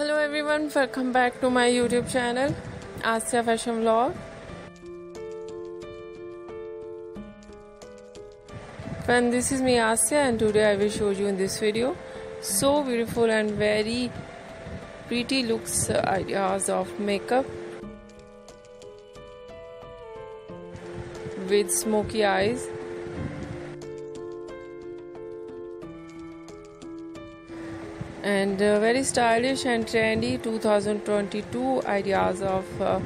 Hello everyone, welcome back to my YouTube channel Asiya Fashion Vlog. Friend, this is me Asiya and today I will show you in this video so beautiful and very pretty looks uh, ideas of makeup with smoky eyes and uh, very stylish and trendy 2022 ideas of uh,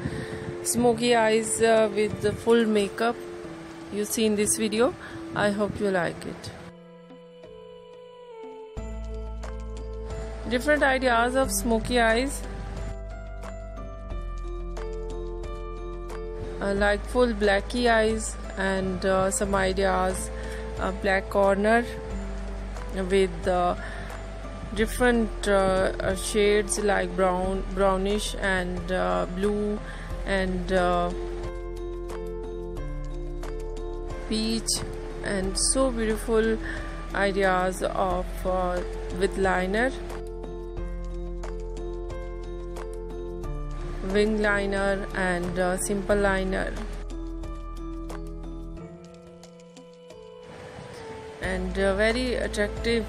smoky eyes uh, with the full makeup. You see in this video? I hope you like it. Different ideas of smoky eyes. Uh, like full blacky eyes and uh, some ideas black corner with different uh, uh, shades like brown brownish and uh, blue and uh, peach and so beautiful ideas of uh, with liner. Wing liner and uh, simple liner. And very attractive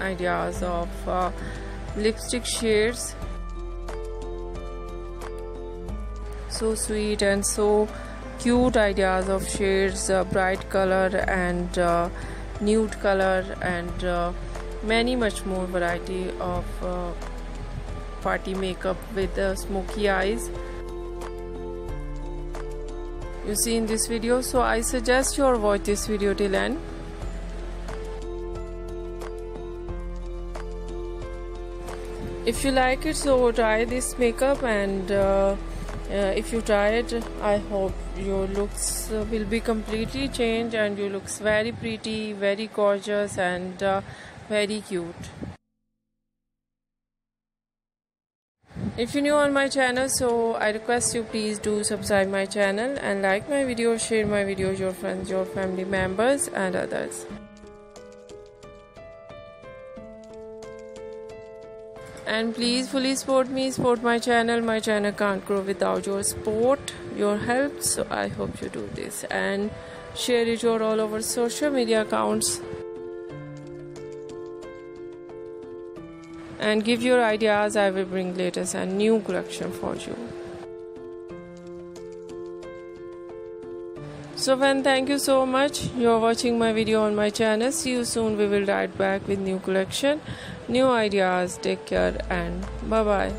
ideas of uh, lipstick shades. So sweet and so cute ideas of shades uh, bright color and uh, nude color and uh, many much more variety of uh, party makeup with smoky eyes. You see in this video so i suggest you watch this video till end if you like it so try this makeup and uh, uh, if you try it i hope your looks uh, will be completely changed and you looks very pretty very gorgeous and uh, very cute. If you're new on my channel so i request you please do subscribe my channel and like my videos share my videos your friends your family members and others and please fully support me support my channel. My channel can't grow without your support your help. So i hope you do this. And share it your all over social media accounts. And give your ideas. I will bring latest and new collection for you. So then thank you so much. You are watching my video on my channel. See you soon. We will write back with new collection new ideas take care and bye bye